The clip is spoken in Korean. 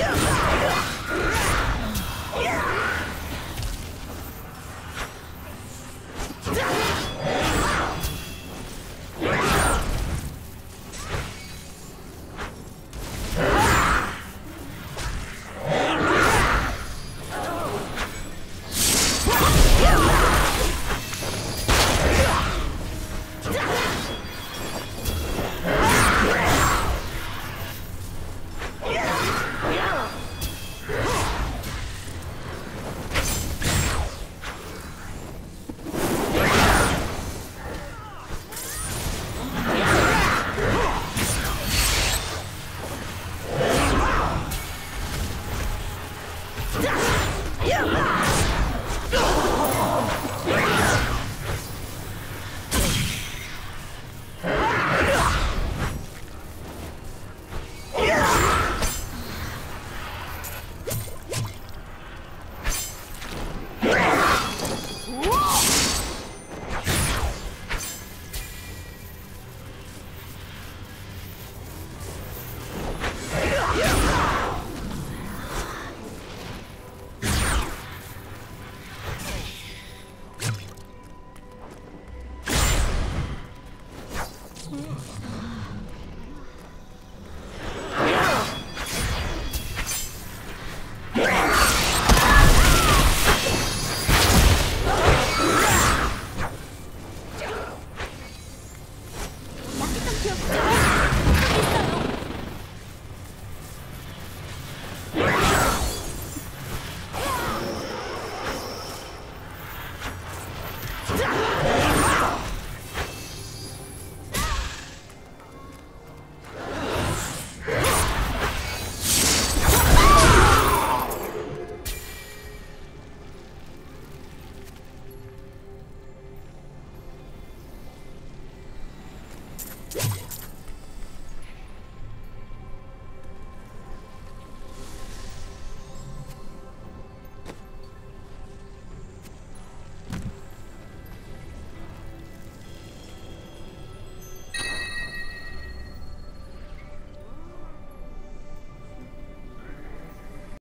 Yeah! Yeah! 한 Yeah.